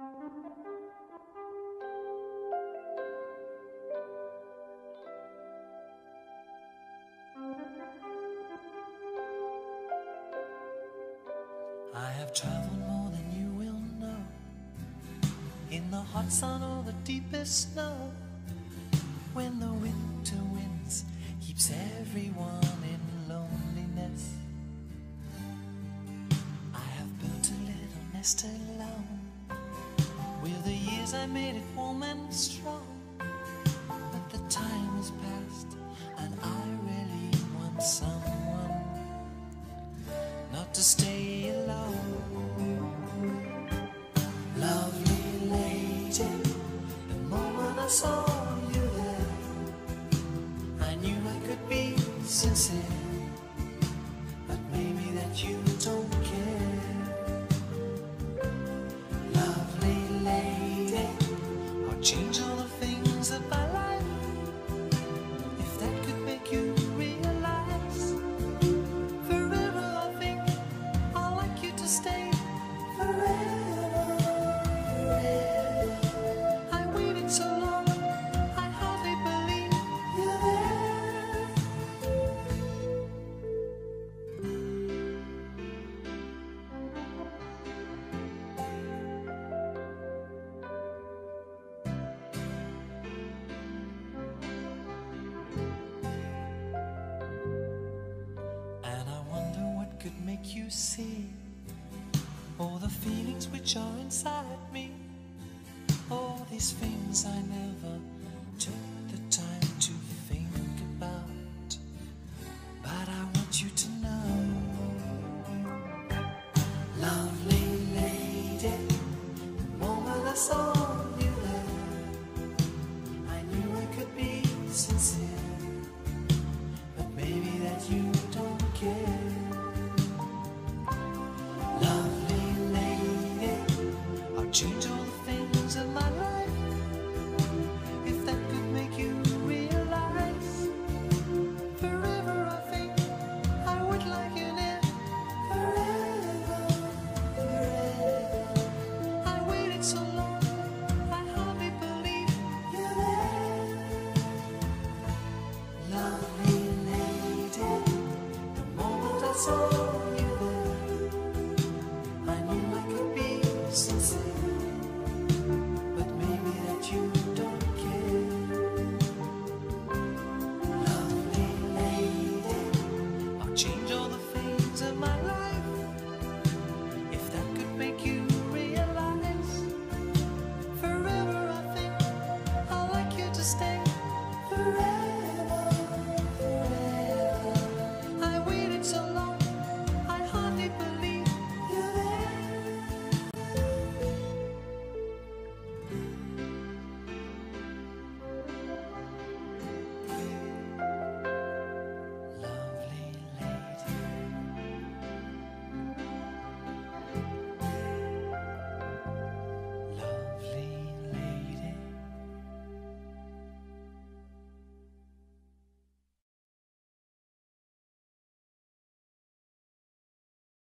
I have traveled more than you will know. In the hot sun or the deepest snow. When the winter winds keeps everyone in loneliness. I have built a little nest. With the years I made it warm and strong. But the time has passed and I really want someone not to stay alone. Lovely lady, the moment I saw you there, I knew I could be sincere, make you see all the feelings which are inside me. All these things I never took the time to think about. But I want you to know, lovely lady, the moment I saw you there, I knew I could be sincere Lovely